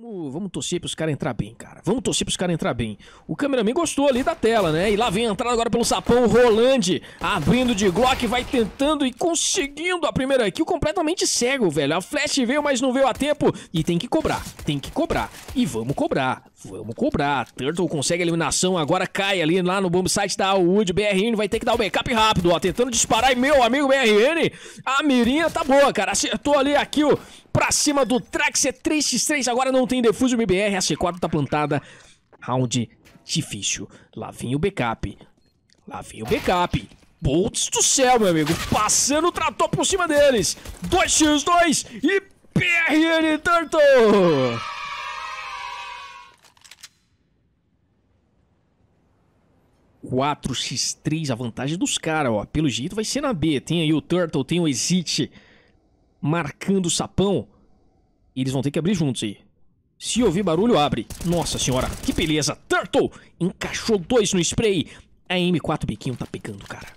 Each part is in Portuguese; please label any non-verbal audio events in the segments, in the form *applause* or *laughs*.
Vamos, vamos torcer pros caras entrar bem, cara. Vamos torcer pros caras entrar bem. O cameraman gostou ali da tela, né? E lá vem a entrada agora pelo sapão Rolande. Abrindo de Glock, vai tentando e conseguindo a primeira kill completamente cego, velho. A flash veio, mas não veio a tempo. E tem que cobrar, tem que cobrar. E vamos cobrar, vamos cobrar. Turtle consegue a eliminação, agora cai ali lá no bomb site da Wood. BRN vai ter que dar o backup rápido, ó. Tentando disparar. E meu amigo BRN, a mirinha tá boa, cara. Acertou ali a kill pra cima do Trax. É 3x3, agora não tem defúgio BBR. A C4 tá plantada. Round difícil. Lá vem o backup. Lá vem o backup. Bolts do céu, meu amigo. Passando o trator por cima deles. 2x2 e PRN Turtle. Quatro x 3 a vantagem dos caras, ó. Pelo jeito vai ser na B. Tem aí o Turtle, tem o Exit marcando o sapão. E eles vão ter que abrir juntos aí. Se ouvir barulho, abre. Nossa senhora, que beleza. Turtle encaixou dois no spray. A M4 biquinho tá pegando, cara.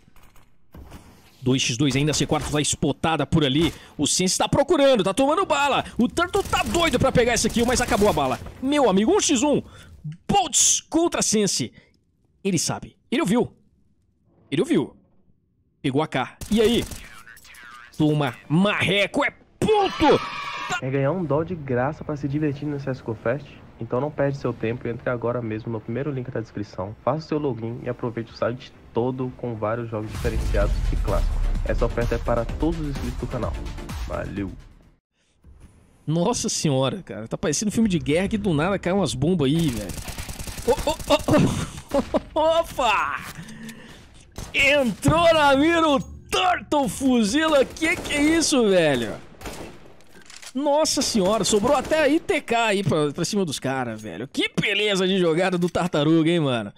2x2 ainda, a C4 tá espotada por ali. O Sense tá procurando, tá tomando bala. O Turtle tá doido pra pegar esse kill, mas acabou a bala. Meu amigo, 1x1. Bolts contra Sense. Ele sabe. Ele ouviu. Ele ouviu. Pegou a K. E aí? Toma, marreco, é puto! É ganhar um dó de graça para se divertir no CSGO Fest? Então não perde seu tempo e entre agora mesmo no primeiro link da descrição. Faça seu login e aproveite o site todo com vários jogos diferenciados e clássicos. Essa oferta é para todos os inscritos do canal. Valeu! Nossa senhora, cara. Tá parecendo filme de guerra que do nada cai umas bombas aí, velho. Oh, oh, oh, oh. *laughs* Opa! Entrou na mira o Turtle Fuzila. Que que é isso, velho? Nossa senhora, sobrou até a ITK aí pra, pra cima dos caras, velho. Que beleza de jogada do Tartaruga, hein, mano.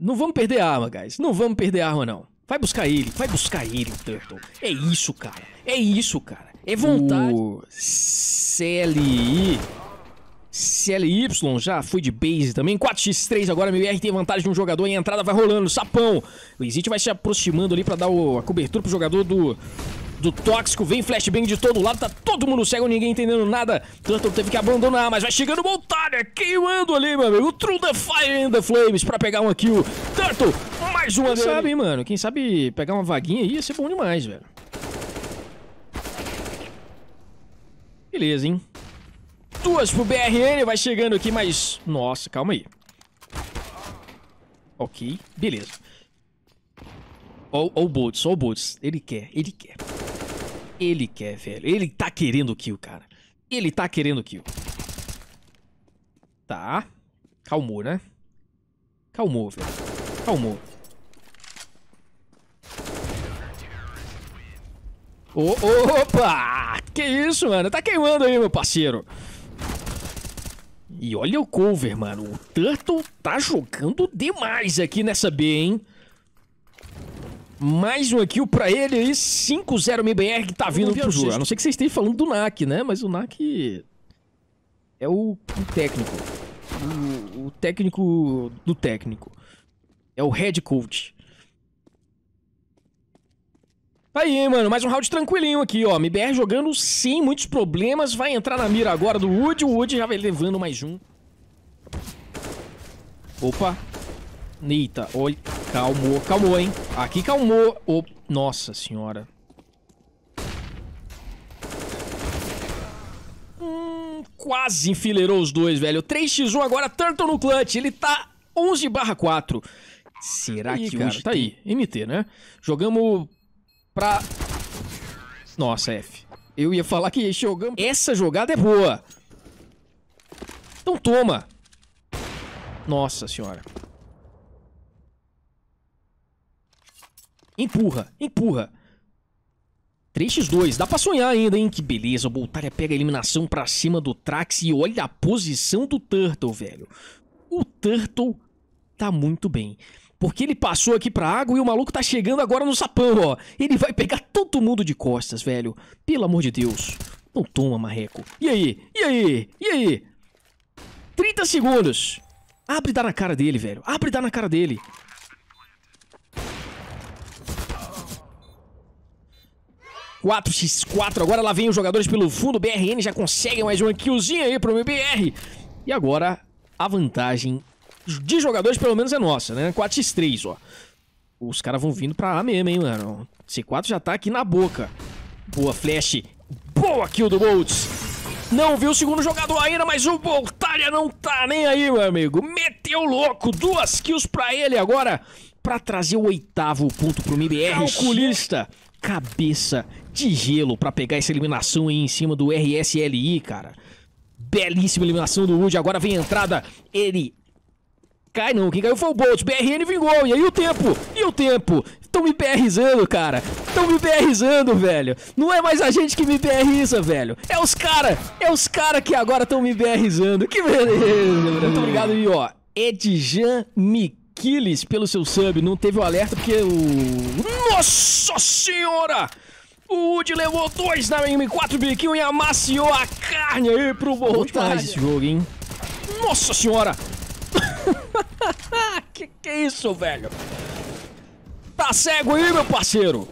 Não vamos perder arma, guys. Não vamos perder arma, não. Vai buscar ele, vai buscar ele, Turtle. É isso, cara. É isso, cara. É vontade. O CLI... CLY já foi de base também. 4x3 agora, MBR tem vantagem de um jogador e a entrada vai rolando. Sapão. O Exit vai se aproximando ali pra dar o, a cobertura pro jogador do do tóxico, vem flashbang de todo lado, tá todo mundo cego, ninguém entendendo nada. Turtle teve que abandonar, mas vai chegando o Montalha, queimando ali, meu amigo. True the Fire and the Flames pra pegar uma kill. Turtle, mais uma Quem dele. sabe, hein, mano? Quem sabe pegar uma vaguinha aí ia ser bom demais, velho. Beleza, hein? Duas pro BRN, vai chegando aqui, mas... Nossa, calma aí. Ok, beleza. Ó, o Boots, ó o Boots. Ele quer, ele quer. Ele quer, velho. Ele tá querendo kill, cara. Ele tá querendo kill. Tá. Calmou, né? Calmou, velho. Calmou. Oh, opa! Que isso, mano? Tá queimando aí, meu parceiro. E olha o cover, mano. O Turtle tá jogando demais aqui nessa B, hein? Mais um kill pra ele aí, 5-0 MBR que tá vindo pro jogo. A não ser que vocês estejam falando do NAC, né? Mas o NAC é o, o técnico. O, o, técnico do técnico. É o head coach. Tá aí, mano, mais um round tranquilinho aqui, ó. MBR jogando sem muitos problemas. Vai entrar na mira agora do Wood. O Wood já vai levando mais um. Opa. Eita, oi. Calmou, calmou, hein? Aqui calmou. Oh, nossa senhora. Hum, quase enfileirou os dois, velho. 3x1 agora, Turtle no clutch. Ele tá 11 barra 4. Será aí, que cara, hoje tá aí? MT, né? Jogamos pra... Nossa, F. Eu ia falar que jogamos... Essa jogada é boa. Então toma. Nossa senhora. Empurra, empurra. 3x2, dá pra sonhar ainda, hein? Que beleza, o Boltaria pega a eliminação pra cima do Trax e olha a posição do Turtle, velho. O Turtle tá muito bem. Porque ele passou aqui pra água e o maluco tá chegando agora no sapão, ó. Ele vai pegar todo mundo de costas, velho. Pelo amor de Deus. Não toma, marreco. E aí? E aí? E aí? 30 segundos. Abre e dá na cara dele, velho. Abre e dá na cara dele. 4x4. Agora lá vem os jogadores pelo fundo. BRN já consegue mais uma killzinha aí pro MBR. E agora a vantagem de jogadores pelo menos é nossa, né? 4x3, ó. Os caras vão vindo pra lá mesmo, hein, mano. C4 já tá aqui na boca. Boa, Flash. Boa kill do Boltz. Não viu o segundo jogador ainda, mas o Boltária não tá nem aí, meu amigo. Meteu louco. Duas kills pra ele agora. Pra trazer o oitavo ponto pro MBR. Calculista. Cabeça de gelo pra pegar essa eliminação aí em cima do RSLI, cara. Belíssima eliminação do Wood. Agora vem a entrada. Ele cai não. Quem caiu foi o Bolt. BRN vingou. E aí o tempo? E o tempo? Estão me BRizando, cara. Estão me BRizando, velho. Não é mais a gente que me BRiza, velho. É os cara. É os cara que agora estão me BRizando. Que beleza, Muito obrigado aí, ó. Edjan Miquiles pelo seu sub. Não teve o alerta porque o... Nossa senhora! O Woody levou dois na M4 biquinho e amaciou a carne aí pro Voltar. esse jogo, hein? Nossa senhora! *laughs* que que é isso, velho? Tá cego aí, meu parceiro?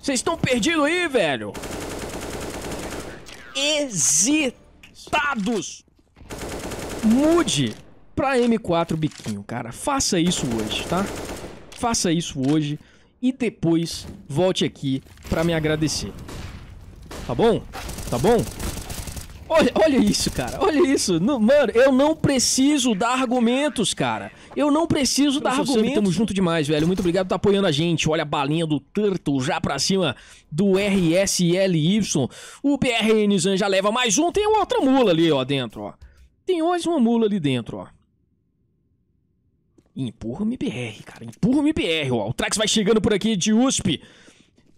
Vocês estão perdidos aí, velho? Hesitados. Mude pra M4 biquinho, cara. Faça isso hoje, tá? Faça isso hoje e depois volte aqui pra me agradecer. Tá bom? Tá bom? Olha, olha isso, cara. Olha isso. Não, mano, eu não preciso dar argumentos, cara. Eu não preciso dar argumentos. Tamo junto demais, velho. Muito obrigado por estar tá apoiando a gente. Olha a balinha do Turtle já pra cima do RSLY. O BRN já leva mais um. Tem outra mula ali, ó, dentro, ó. Tem mais uma mula ali dentro, ó. Empurra o MBR, cara. Empurra o MBR, ó. O Trax vai chegando por aqui de USP.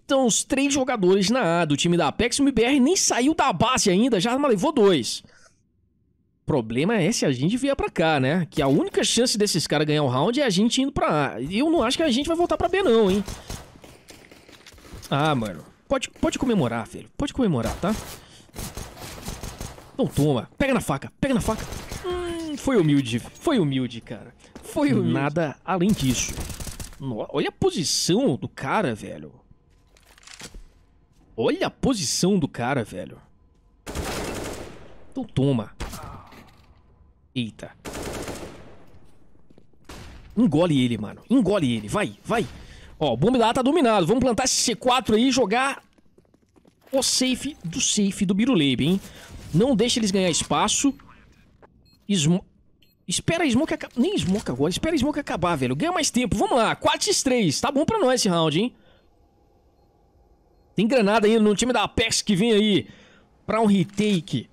Então, os três jogadores na A do time da Apex, o MBR nem saiu da base ainda, já levou dois. O problema é se a gente vier pra cá, né? Que a única chance desses caras ganhar o round é a gente indo pra A. Eu não acho que a gente vai voltar pra B não, hein? Ah, mano. Pode, pode comemorar, filho. Pode comemorar, tá? Então toma. Pega na faca. Pega na faca. Hum, foi humilde. Foi humilde, cara. Foi humilde. Nada além disso. Olha a posição do cara, velho. Olha a posição do cara, velho. Então toma. Eita. Engole ele, mano. Engole ele. Vai, vai. Ó, o bombe lá tá dominado. Vamos plantar esse C4 aí e jogar o safe do safe do Biruleibe, hein? Não deixa eles ganhar espaço. Esmo... Espera a Smoke acabar. Nem Smoke agora. Espera a Smoke acabar, velho. Ganha mais tempo. Vamos lá. 4x3. Tá bom pra nós esse round, hein? Tem granada ainda no time da Apex que vem aí pra um retake.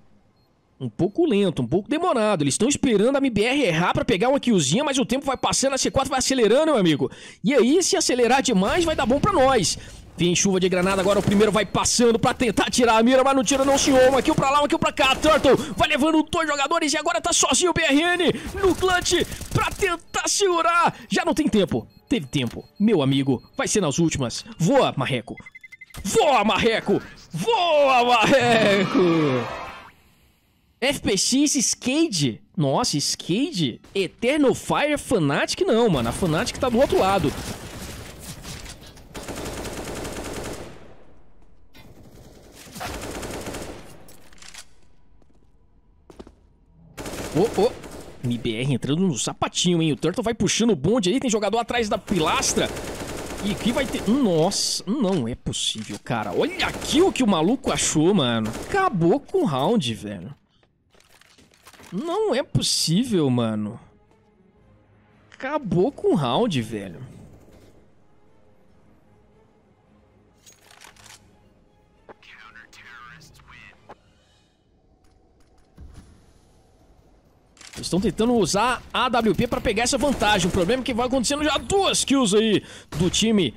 Um pouco lento, um pouco demorado. Eles estão esperando a MBR errar pra pegar uma killzinha, mas o tempo vai passando, a C4 vai acelerando, meu amigo. E aí, se acelerar demais, vai dar bom pra nós. Vem chuva de granada, agora o primeiro vai passando pra tentar tirar a mira, mas não tira não, senhor. Um aqui pra lá, um aqui pra cá. Turtle vai levando dois jogadores e agora tá sozinho o BRN no clutch pra tentar segurar. Já não tem tempo. Teve tempo. Meu amigo, vai ser nas últimas. Voa, Marreco. Voa, Marreco! Voa, Marreco! FPX, Skade. Nossa, Skade? Eternal Fire, Fnatic não, mano. A Fnatic tá do outro lado. Oh, oh. MBR entrando no sapatinho, hein? O Turtle vai puxando o bonde aí. Tem jogador atrás da pilastra. E aqui vai ter... Nossa, não é possível, cara. Olha aqui o que o maluco achou, mano. Acabou com o round, velho. Não é possível, mano. Acabou com o round, velho. Eles estão tentando usar a AWP para pegar essa vantagem. O problema é que vai acontecendo já duas kills aí do time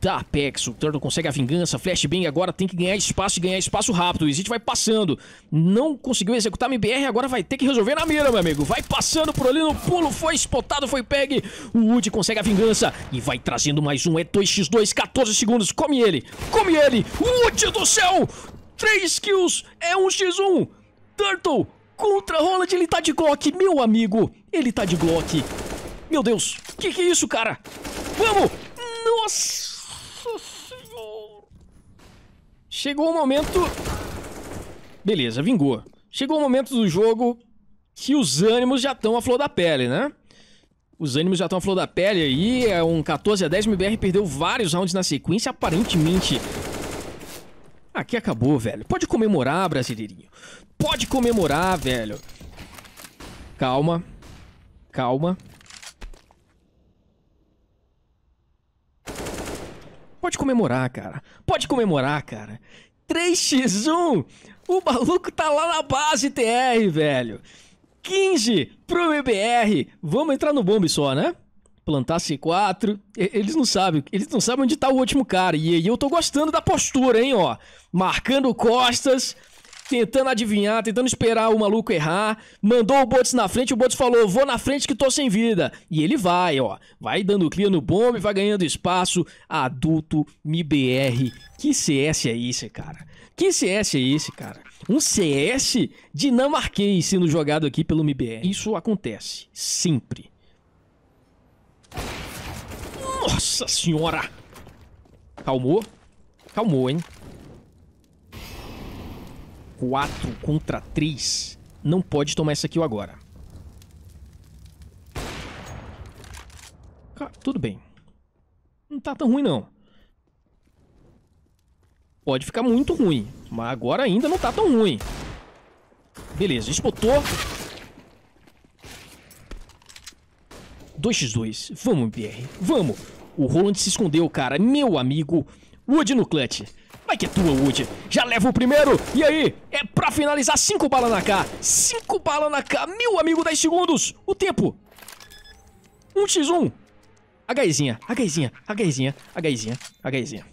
da Apex. O Turtle consegue a vingança. Flashbang agora tem que ganhar espaço e ganhar espaço rápido. O Exit vai passando. Não conseguiu executar a MBR, agora vai ter que resolver na mira, meu amigo. Vai passando por ali no pulo. Foi spotado, foi pegue. O Wood consegue a vingança e vai trazendo mais um. É 2x2, 14 segundos. Come ele, come ele. Wood do céu! 3 kills, é 1x1. Turtle Contra Roland, ele tá de Glock, meu amigo. Ele tá de Glock. Meu Deus, que que é isso, cara? Vamos! Nossa senhora! Chegou o momento... Beleza, vingou. Chegou o momento do jogo que os ânimos já estão à flor da pele, né? Os ânimos já estão à flor da pele aí. É um 14 a 10. O MBR perdeu vários rounds na sequência. Aparentemente. Aqui acabou, velho. Pode comemorar, brasileirinho. Pode comemorar, velho. Calma. Calma. Pode comemorar, cara. Pode comemorar, cara. 3x1. O maluco tá lá na base TR, velho. 15 pro MBR. Vamos entrar no bombe só, né? Plantar C4. Eles não sabem, eles não sabem onde tá o último cara. E aí eu tô gostando da postura, hein, ó. Marcando costas, tentando adivinhar, tentando esperar o maluco errar. Mandou o Bots na frente, o Bots falou: "Vou na frente que tô sem vida". E ele vai, ó. Vai dando clear no bombe, vai ganhando espaço. Adulto MBR. Que CS é esse, cara? Que CS é esse, cara? Um CS dinamarquês sendo jogado aqui pelo MBR. Isso acontece. Sempre. Nossa senhora! Calmou? Calmou, hein? 4 contra 3. Não pode tomar essa kill agora. Tudo bem. Não tá tão ruim, não. Pode ficar muito ruim. Mas agora ainda não tá tão ruim. Beleza, disputou. 2x2. Vamos, BR. Vamos. O Roland se escondeu, cara. Meu amigo. Wood no clutch. Vai que é tua, Wood. Já leva o primeiro. E aí? É pra finalizar. 5 balas na K. 5 balas na K. Meu amigo, 10 segundos. O tempo. 1x1. HIzinha, HIzinha, HIzinha, HIzinha, HIzinha.